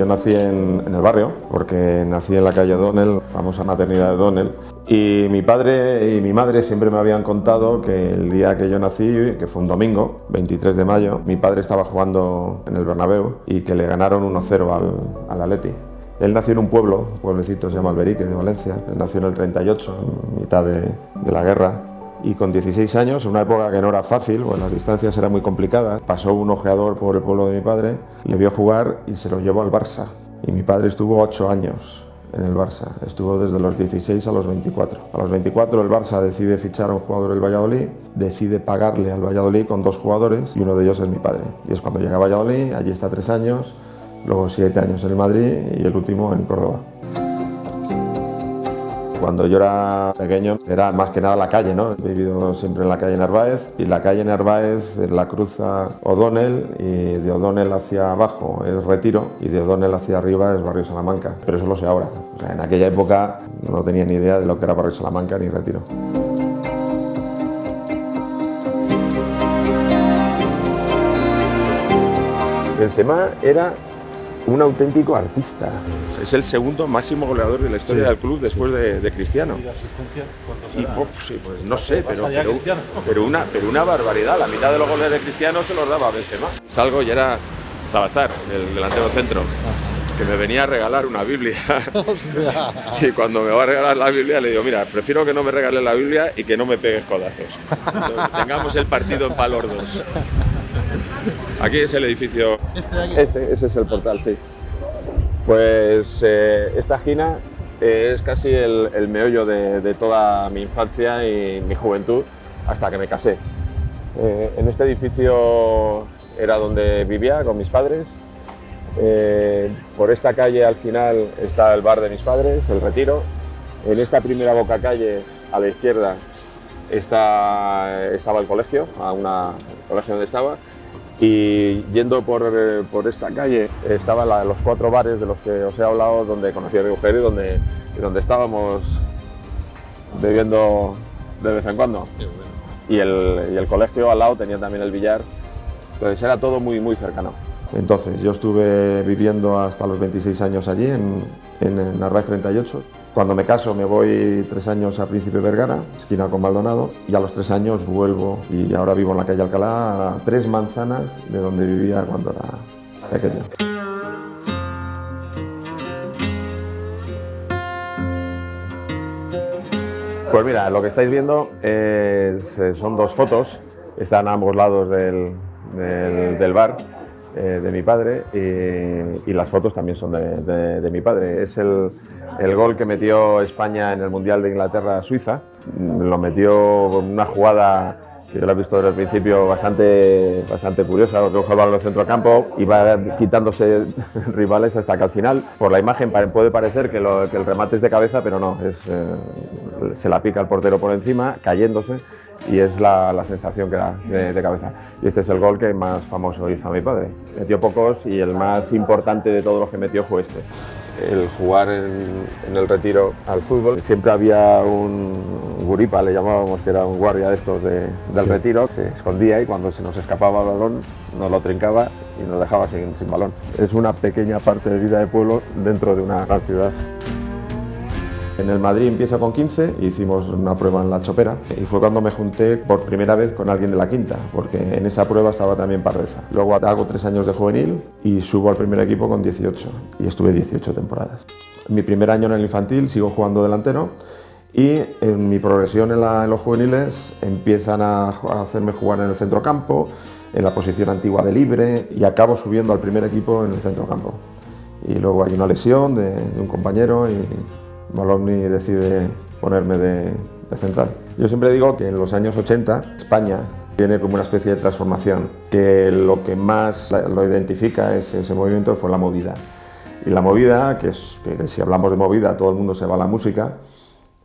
Yo nací en, el barrio, porque nací en la calle O'Donnell, famosa maternidad de O'Donnell, y mi padre y mi madre siempre me habían contado que el día que yo nací, que fue un domingo, 23 de mayo, mi padre estaba jugando en el Bernabéu y que le ganaron 1-0 al, al Atleti. Él nació en un pueblo, un pueblecito se llama Alberique de Valencia, Él nació en el 38, en mitad de, de la guerra, y con 16 años, en una época que no era fácil, bueno, las distancias eran muy complicadas, pasó un ojeador por el pueblo de mi padre, le vio jugar y se lo llevó al Barça. Y mi padre estuvo 8 años en el Barça, estuvo desde los 16 a los 24. A los 24 el Barça decide fichar a un jugador del Valladolid, decide pagarle al Valladolid con dos jugadores y uno de ellos es mi padre. Y es cuando llega a Valladolid, allí está tres años, luego siete años en el Madrid y el último en Córdoba. Cuando yo era pequeño era más que nada la calle, ¿no? He vivido siempre en la calle Narváez y la calle Narváez la cruza O'Donnell y de O'Donnell hacia abajo es Retiro y de O'Donnell hacia arriba es Barrio Salamanca. Pero eso lo sé ahora. O sea, en aquella época no tenía ni idea de lo que era Barrio Salamanca ni Retiro. Benzema era un auténtico artista. Es el segundo máximo goleador de la historia del club después de, Cristiano. ¿Y la asistencia sí, pues, no sé, pero, pero, una, pero una barbaridad. La mitad de los goles de Cristiano se los daba a Benzema. Salgo y era Zabazar, el delantero centro. que me venía a regalar una Biblia. y cuando me va a regalar la Biblia le digo, mira, prefiero que no me regales la Biblia y que no me pegues codazos. tengamos el partido en palordos. Aquí es el edificio. Este, ese es el portal, sí. Pues eh, esta esquina es casi el, meollo de, toda mi infancia y mi juventud hasta que me casé. Eh, en este edificio era donde vivía con mis padres. Eh, por esta calle al final está el bar de mis padres, el Retiro. En esta primera boca calle a la izquierda está, estaba el colegio, a una, el colegio donde estaba y yendo por, por esta calle estaban los cuatro bares de los que os he hablado, donde conocí a mi mujer y donde, donde estábamos bebiendo de vez en cuando. Y, el, y el colegio al lado tenía también el billar. Entonces era todo muy, muy cercano. Entonces, yo estuve viviendo hasta los 26 años allí, en, en Narváez 38. Cuando me caso me voy tres años a Príncipe Vergara, esquina con Maldonado, y a los tres años vuelvo y ahora vivo en la calle Alcalá, a tres manzanas de donde vivía cuando era pequeño. Pues mira, lo que estáis viendo son dos fotos, están a ambos lados del, del bar eh, de mi padre y, las fotos también son de, mi padre. Es el, el, gol que metió España en el Mundial de Inglaterra-Suiza. Lo metió con una jugada que yo lo he visto desde el principio bastante, bastante curiosa, que coge el balón centro campo y va quitándose rivales hasta que al final, por la imagen puede parecer que, lo, que el remate es de cabeza, pero no, es, eh, se la pica el portero por encima, cayéndose y es la, la sensación que da de, cabeza. Y este es el gol que más famoso hizo a mi padre. Metió pocos y el más importante de todos los que metió fue este. El jugar en, el retiro al fútbol, siempre había un guripa, le llamábamos, que era un guardia de estos del retiro, se escondía y cuando se nos escapaba el balón nos lo trincaba y nos dejaba sin, sin balón. Es una pequeña parte de vida de pueblo dentro de una gran ciudad. En el Madrid empiezo con 15 e hicimos una prueba en la Chopera y fue cuando me junté por primera vez con alguien de la quinta, porque en esa prueba estaba también Pardeza. Luego hago tres años de juvenil y subo al primer equipo con 18 y estuve 18 temporadas. Mi primer año en el infantil sigo jugando delantero y en mi progresión en, los juveniles empiezan a, hacerme jugar en el centrocampo, en la posición antigua de libre y acabo subiendo al primer equipo en el centrocampo. Y luego hay una lesión de, de un compañero y Maloney decide ponerme de, central. Yo siempre digo que en los años 80 España tiene como una especie de transformación, que lo que más lo identifica es ese movimiento fue la movida. Y la movida, que, es, que si hablamos de movida todo el mundo se va a la música,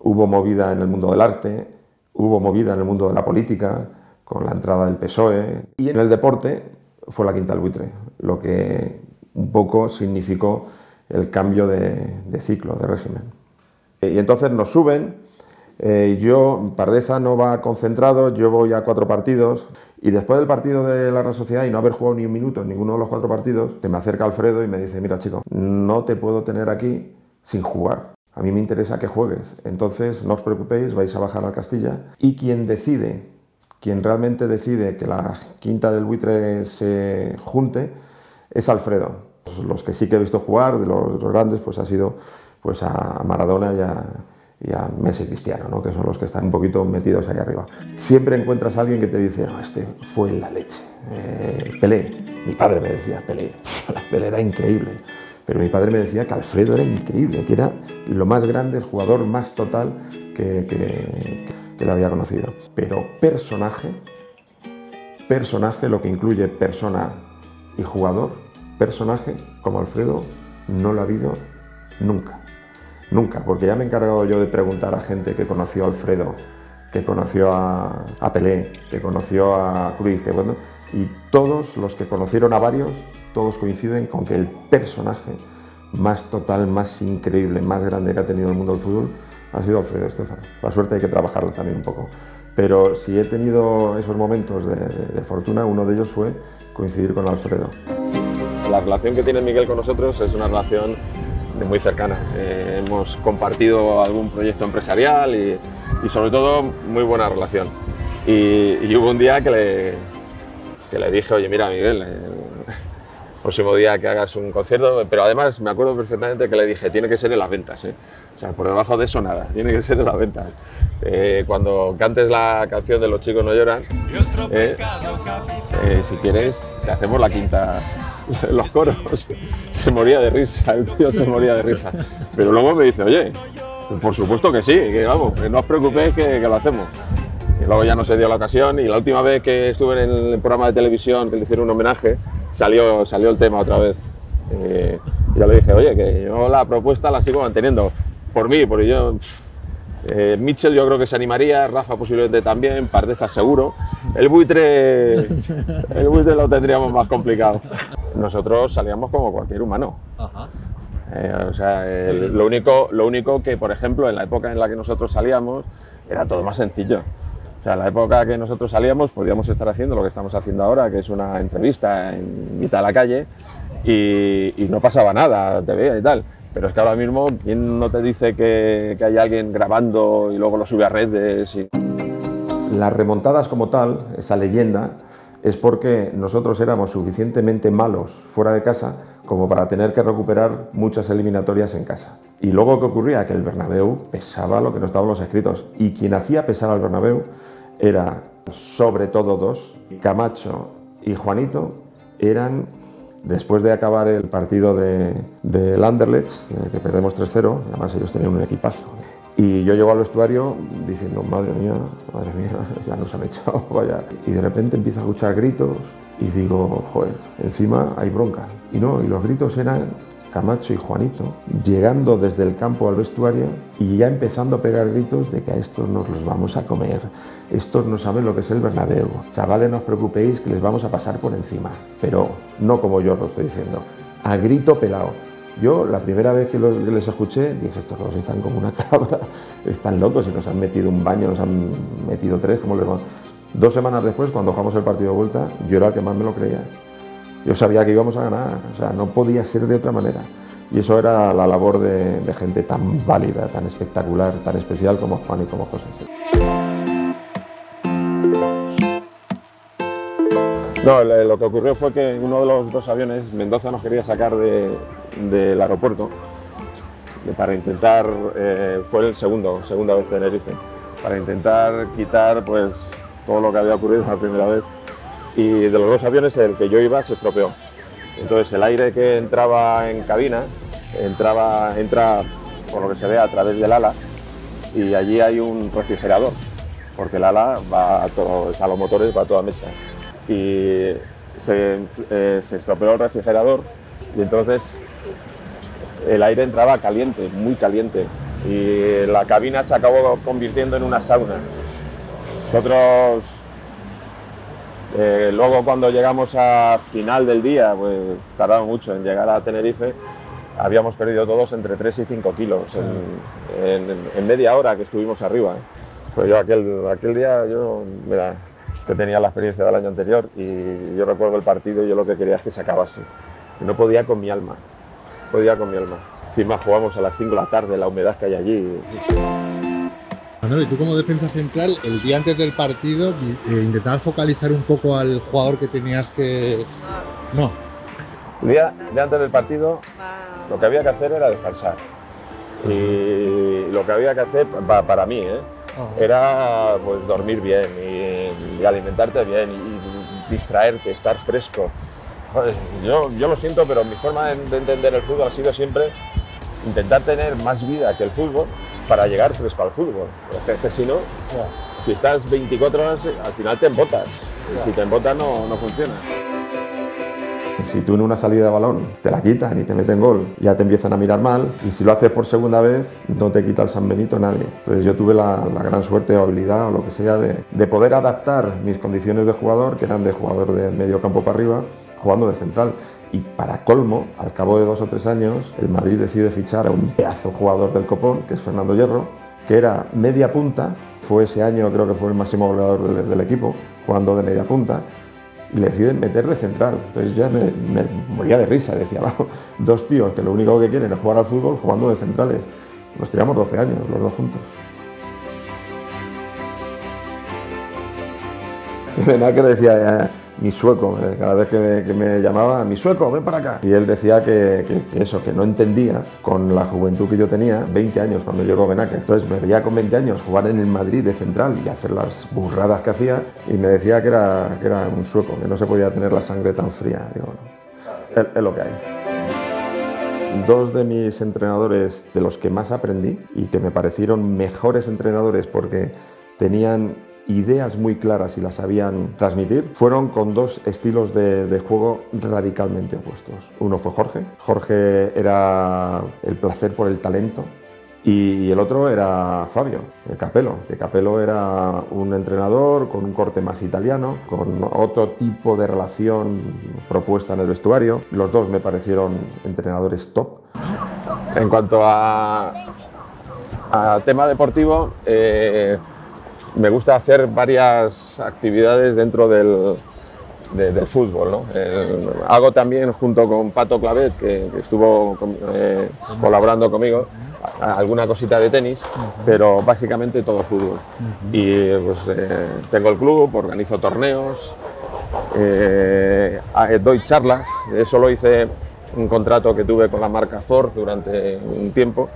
hubo movida en el mundo del arte, hubo movida en el mundo de la política, con la entrada del PSOE, y en el deporte fue la quinta al buitre, lo que un poco significó el cambio de ciclo, de régimen. Y entonces nos suben Eh, yo, Pardeza no va concentrado, yo voy a cuatro partidos y después del partido de la Real Sociedad y no haber jugado ni un minuto en ninguno de los cuatro partidos, se me acerca Alfredo y me dice, mira chico, no te puedo tener aquí sin jugar. A mí me interesa que juegues. Entonces, no os preocupéis, vais a bajar a Castilla y quien decide, quien realmente decide que la quinta del buitre se junte, es Alfredo. Los que sí que he visto jugar, de los, grandes, pues ha sido pues a Maradona y a, Messi Cristiano, ¿no? que son los que están un poquito metidos ahí arriba. Siempre encuentras a alguien que te dice, no, este fue la leche. Eh, Pelé, mi padre me decía, Pelé, Pelé era increíble. Pero mi padre me decía que Alfredo era increíble, que era lo más grande, el jugador más total que, que le había conocido. Pero personaje, personaje, lo que incluye persona y jugador, personaje como Alfredo, no lo ha habido nunca. Nunca, porque ya me he encargado yo de preguntar a gente que conoció a Alfredo, que conoció a, Pelé, que conoció a Cruz, que bueno, y todos los que conocieron a varios, todos coinciden con que el personaje más total, más increíble, más grande que ha tenido el mundo del fútbol ha sido Alfredo Estefano. La suerte hay que trabajarlo también un poco. Pero si he tenido esos momentos de fortuna, uno de ellos fue coincidir con Alfredo. La relación que tiene Miguel con nosotros es una relación muy cercana. Eh, hemos compartido algún proyecto empresarial y, sobre todo muy buena relación. Y, hubo un día que le, que le dije, oye, mira Miguel, el próximo día que hagas un concierto, pero además me acuerdo perfectamente que le dije, tiene que ser en las ventas, ¿eh? o sea, por debajo de eso nada, tiene que ser en las ventas. Eh, cuando cantes la canción de Los chicos no lloran, si quieres, te hacemos la quinta los coros. Se moría de risa, el tío se moría de risa. Pero luego me dice, oye, por supuesto que sí, que vamos, que no os preocupéis que, lo hacemos. Y luego ya no se dio la ocasión y la última vez que estuve en el programa de televisión que le hicieron un homenaje, salió, salió el tema otra vez. Eh, y yo le dije, oye, que yo la propuesta la sigo manteniendo por mí, porque yo... Eh, Mitchell yo creo que se animaría, Rafa posiblemente también, Pardeza seguro. El buitre, el buitre lo tendríamos más complicado. Nosotros salíamos como cualquier humano. Eh, o sea, lo, único, lo único que, por ejemplo, en la época en la que nosotros salíamos, era todo más sencillo. O sea, en la época que nosotros salíamos podíamos estar haciendo lo que estamos haciendo ahora, que es una entrevista en mitad de la calle, y, y no pasaba nada, te veía y tal. Pero es que ahora mismo, ¿quién no te dice que, que hay alguien grabando y luego lo sube a redes? Y... Las remontadas como tal, esa leyenda, es porque nosotros éramos suficientemente malos fuera de casa como para tener que recuperar muchas eliminatorias en casa. Y luego, ¿qué ocurría? Que el Bernabéu pesaba lo que no estaban los escritos. Y quien hacía pesar al Bernabéu era, sobre todo dos, Camacho y Juanito, eran Después de acabar el partido de, de Anderlecht, eh, que perdemos 3-0, además ellos tenían un equipazo. Y yo llego al vestuario diciendo, madre mía, madre mía, ya nos han echado, vaya. Y de repente empiezo a escuchar gritos y digo, joder, encima hay bronca. Y no, y los gritos eran Camacho y Juanito, llegando desde el campo al vestuario y ya empezando a pegar gritos de que a estos nos los vamos a comer, estos no saben lo que es el Bernabéu, chavales no os preocupéis que les vamos a pasar por encima, pero no como yo os lo estoy diciendo, a grito pelado. Yo la primera vez que, les escuché dije, estos dos están como una cabra, están locos y nos han metido un baño, nos han metido tres, como les va. Dos semanas después, cuando jugamos el partido de vuelta, yo era el que más me lo creía. Yo sabía que íbamos a ganar, o sea, no podía ser de otra manera. Y eso era la labor de, gente tan válida, tan espectacular, tan especial como Juan y como José. No, lo que ocurrió fue que uno de los dos aviones, Mendoza nos quería sacar del aeropuerto para intentar, eh, fue el segundo, segunda vez de Tenerife, para intentar quitar pues todo lo que había ocurrido la primera vez y de los dos aviones el que yo iba se estropeó. Entonces el aire que entraba en cabina entraba, entra por lo que se ve a través del ala y allí hay un refrigerador porque el ala va a, todo, a los motores, va a toda mecha. Y se, eh, se estropeó el refrigerador y entonces el aire entraba caliente, muy caliente, y la cabina se acabó convirtiendo en una sauna. Nosotros eh, luego cuando llegamos a final del día, pues mucho en llegar a Tenerife, habíamos perdido todos entre 3 y 5 kilos en, media hora que estuvimos arriba. ¿eh? Pues yo aquel, aquel día, yo, tenía la experiencia del año anterior y yo recuerdo el partido y yo lo que quería es que se acabase. No podía con mi alma, podía con mi alma. Encima jugamos a las 5 de la tarde, la humedad que hay allí. Manolo, y tú como defensa central, el día antes del partido, eh, intentabas focalizar un poco al jugador que tenías que... No, El día de antes del partido lo que había que hacer era descansar. Y lo que había que hacer, pa- para mí, ¿eh? era pues, dormir bien y, y alimentarte bien y distraerte, estar fresco. Yo, yo lo siento, pero mi forma de, de entender el fútbol ha sido siempre intentar tener más vida que el fútbol para llegar fresco al fútbol. Porque es que si no, si estás 24 horas, al final te embotas. Si te embotas no, no funciona. Si tú en una salida de balón te la quitan y te meten gol, ya te empiezan a mirar mal. Y si lo haces por segunda vez, no te quita el San Benito nadie. Entonces yo tuve la, la gran suerte o habilidad o lo que sea de, de poder adaptar mis condiciones de jugador, que eran de jugador de medio campo para arriba, jugando de central. Y para colmo, al cabo de dos o tres años, el Madrid decide fichar a un pedazo jugador del copón, que es Fernando Hierro, que era media punta, fue ese año creo que fue el máximo goleador del, equipo, jugando de media punta, y le deciden meter de central. Entonces ya me, moría de risa, decía, vamos, dos tíos que lo único que quieren es jugar al fútbol jugando de centrales. Nos tiramos 12 años los dos juntos. Benaker decía, eh, mi sueco, eh, cada vez que me, llamaba, mi sueco, ven para acá. Y él decía que, eso, que no entendía con la juventud que yo tenía, 20 años cuando llegó Benaker. Entonces me veía con 20 años jugar en el Madrid de central y hacer las burradas que hacía y me decía que era, que era un sueco, que no se podía tener la sangre tan fría. Digo, es, es lo que hay. Dos de mis entrenadores de los que más aprendí y que me parecieron mejores entrenadores porque tenían ideas muy claras y las sabían transmitir, fueron con dos estilos de, juego radicalmente opuestos. Uno fue Jorge. Jorge era el placer por el talento y el otro era Fabio, el Capello, Capello era un entrenador con un corte más italiano, con otro tipo de relación propuesta en el vestuario. Los dos me parecieron entrenadores top. En cuanto a, a tema deportivo, eh, me gusta hacer varias actividades dentro del, de- del fútbol. ¿no? El- hago también junto con Pato Clavet, que, que estuvo con- eh, colaborando conmigo, a- alguna cosita de tenis, pero básicamente todo fútbol. Y pues, eh, tengo el club, organizo torneos, eh, a- doy charlas, eso lo hice un contrato que tuve con la marca Ford durante un tiempo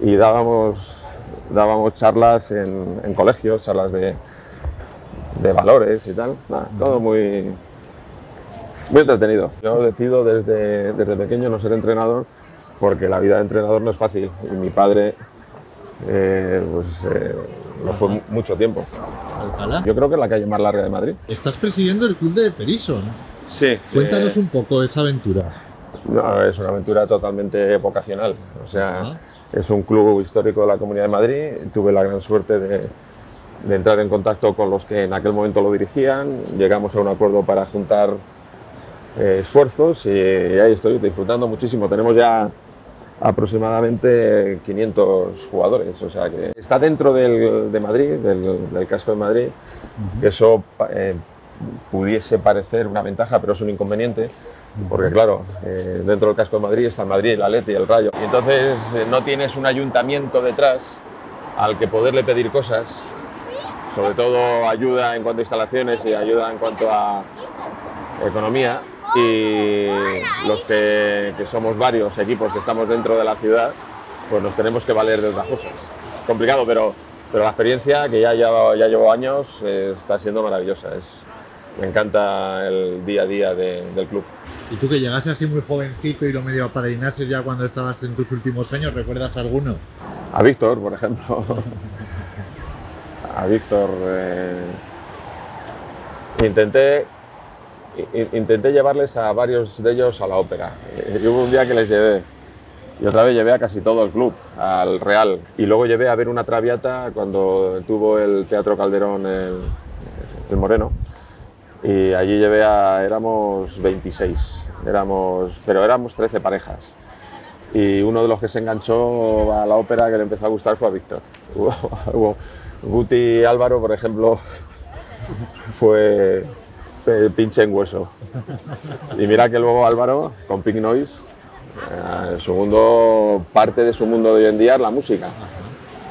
y dábamos, dábamos charlas en, en colegios, charlas de, de valores y tal, Nada, todo muy, muy entretenido. Yo decido desde, desde pequeño no ser entrenador porque la vida de entrenador no es fácil y mi padre eh, pues, eh, lo fue mu- mucho tiempo. Alcalá. Yo creo que es la calle más larga de Madrid. Estás presidiendo el club de Perison. Sí. Cuéntanos un poco esa aventura. No, es una aventura totalmente vocacional. O sea. Es un club histórico de la Comunidad de Madrid. Tuve la gran suerte de, de entrar en contacto con los que en aquel momento lo dirigían. Llegamos a un acuerdo para juntar eh, esfuerzos y, ahí estoy disfrutando muchísimo. Tenemos ya aproximadamente 500 jugadores, o sea que está dentro del, de Madrid, del, del casco de Madrid, que eso eh, pudiese parecer una ventaja, pero es un inconveniente, porque claro, eh, dentro del casco de Madrid está Madrid, el Atleti el Rayo, y entonces eh, no tienes un ayuntamiento detrás al que poderle pedir cosas, sobre todo ayuda en cuanto a instalaciones y ayuda en cuanto a economía, y los que, que somos varios equipos que estamos dentro de la ciudad, pues nos tenemos que valer de otras cosas. Complicado, pero, pero la experiencia, que ya, llevo- ya llevo años, eh, está siendo maravillosa. Es, me encanta el día a día de- del club. Y tú que llegaste así muy jovencito y lo medio apadrinaste ya cuando estabas en tus últimos años, ¿recuerdas alguno? A Víctor, por ejemplo. A Víctor. eh, intenté, intenté llevarles a varios de ellos a la ópera. Y hubo un día que les llevé. Y otra vez llevé a casi todo el club, al Real. Y luego llevé a ver una traviata cuando tuvo el Teatro Calderón el, el Moreno. Y allí llevé a. éramos 26. Éramos, pero éramos 13 parejas. y uno de los que se enganchó a la ópera que le empezó a gustar fue a Víctor. Guti Álvaro, por ejemplo, fue eh, pinche en hueso. Y mira que luego Álvaro, con Pink Noise, eh, su mundo, parte de su mundo de hoy en día es la música.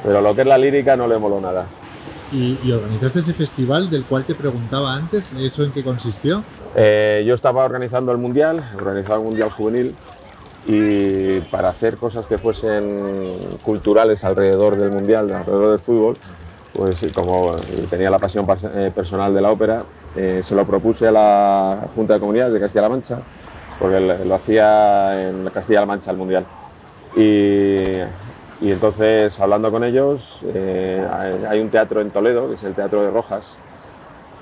Pero lo que es la lírica no le moló nada. Y, organizaste ese festival del cual te preguntaba antes, ¿eso en qué consistió? Eh, yo estaba organizando el Mundial, organizaba el Mundial Juvenil, y para hacer cosas que fuesen culturales alrededor del Mundial, alrededor del fútbol, pues como tenía la pasión pas- eh, personal de la ópera, eh, se lo propuse a la Junta de Comunidades de Castilla-La Mancha, porque lo hacía en Castilla-La Mancha el Mundial. Y, y entonces, hablando con ellos, eh, hay- un teatro en Toledo, que es el Teatro de Rojas,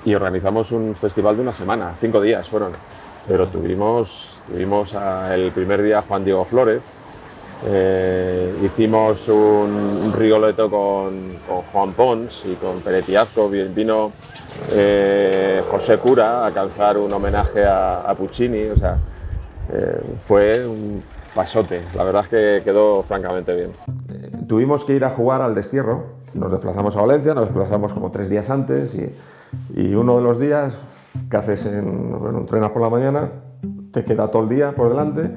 y organizamos un festival de una semana, cinco días fueron. Pero tuvimos, tuvimos el primer día Juan Diego Flores, eh, hicimos un, un rigoletto con, con Juan Pons y con Peretiazco, Vi- vino eh, José Cura a calzar un homenaje a, a Puccini, o sea, eh, fue un pasote, la verdad es que quedó francamente bien. tuvimos que ir a jugar al destierro. Nos desplazamos a Valencia, nos desplazamos como tres días antes y, y uno de los días que haces en, bueno, entrenas por la mañana, te queda todo el día por delante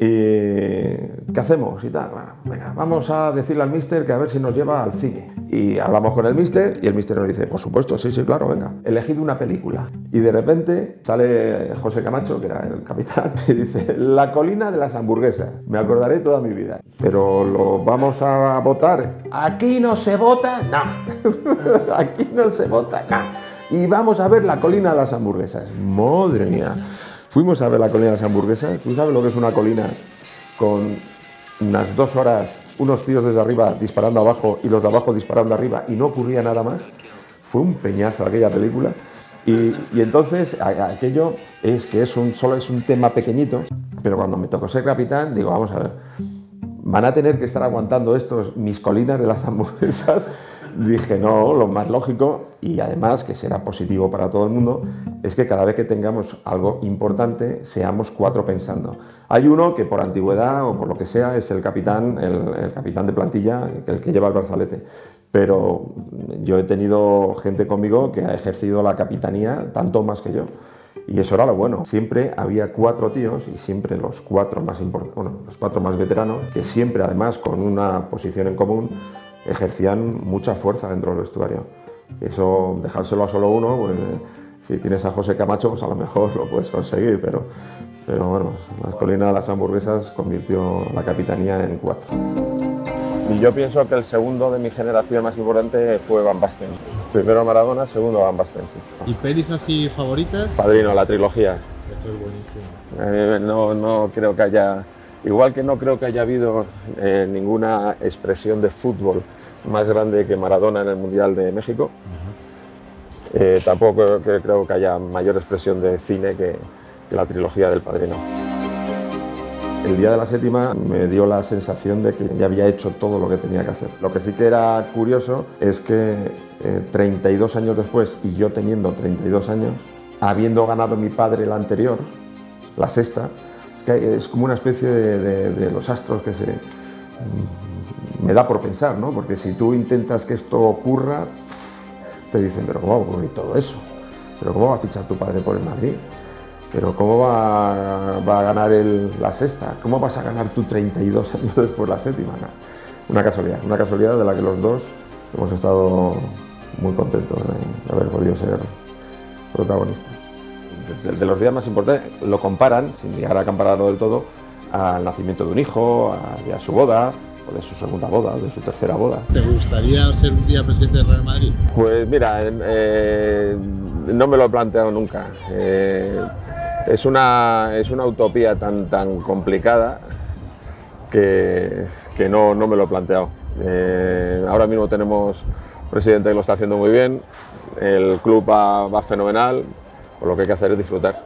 y ¿qué hacemos? Y tal, bueno, venga, vamos a decirle al mister que a ver si nos lleva al cine. Y hablamos con el mister y el mister nos dice, por supuesto, sí, sí, claro, venga, elegid una película. Y de repente sale José Camacho, que era el capitán, y dice, La colina de las hamburguesas. Me acordaré toda mi vida. Pero lo vamos a votar. Aquí no se vota, no. Aquí no se vota, no. Y vamos a ver la colina de las hamburguesas. Madre mía. Fuimos a ver la colina de las hamburguesas. ¿Tú sabes lo que es una colina con unas dos horas, unos tíos desde arriba disparando abajo y los de abajo disparando arriba y no ocurría nada más? Fue un peñazo aquella película. Y, y entonces aquello es que es un, solo es un tema pequeñito, pero cuando me tocó ser capitán, digo, vamos a ver, van a tener que estar aguantando estos mis colinas de las hamburguesas. Dije, no, lo más lógico y además que será positivo para todo el mundo es que cada vez que tengamos algo importante seamos cuatro pensando. Hay uno que por antigüedad o por lo que sea es el capitán, el, capitán de plantilla, el que lleva el brazalete. Pero yo he tenido gente conmigo que ha ejercido la capitanía tanto más que yo. Y eso era lo bueno. Siempre había cuatro tíos y siempre los cuatro más bueno, los cuatro más veteranos, que siempre además con una posición en común ejercían mucha fuerza dentro del vestuario. Eso, dejárselo a solo uno, pues si tienes a José Camacho, pues a lo mejor lo puedes conseguir, pero, pero bueno, la colina de las hamburguesas convirtió la capitanía en cuatro. Y yo pienso que el segundo de mi generación más importante fue Van Basten. Primero Maradona, segundo Van Basten, sí. ¿Y pelis así favoritas? Padrino, la trilogía. Eso es buenísimo. Eh, no, no creo que haya, igual que no creo que haya habido eh, ninguna expresión de fútbol más grande que Maradona en el Mundial de México, eh, tampoco creo que, haya mayor expresión de cine que, la trilogía del Padrino. El día de la séptima me dio la sensación de que ya había hecho todo lo que tenía que hacer. Lo que sí que era curioso es que eh, 32 años después, y yo teniendo 32 años, habiendo ganado mi padre la anterior, la sexta, es, que es como una especie de los astros que se... Me da por pensar, ¿no? Porque si tú intentas que esto ocurra, te dicen, pero ¿cómo va a ocurrir todo eso? ¿Pero cómo va a fichar tu padre por el Madrid? Pero ¿cómo va, a ganar la sexta? ¿Cómo vas a ganar tú 32 años después la séptima? Una casualidad, una casualidad de la que los dos hemos estado muy contentos de, haber podido ser protagonistas. De los días más importantes, lo comparan, sin llegar a compararlo del todo, al nacimiento de un hijo, a, su boda, o de su segunda boda, o de su tercera boda. ¿Te gustaría ser un día presidente del Real Madrid? Pues mira, eh, no me lo he planteado nunca. Eh, es, una, es una utopía tan, tan complicada que, que no, no me lo he planteado. Eh, ahora mismo tenemos un presidente que lo está haciendo muy bien, el club va, va fenomenal, pues lo que hay que hacer es disfrutar.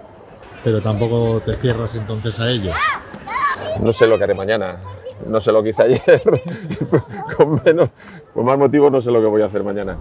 Pero tampoco te cierras entonces a ello. No sé lo que haré mañana, no sé lo que hice ayer, con menos, con más motivos no sé lo que voy a hacer mañana.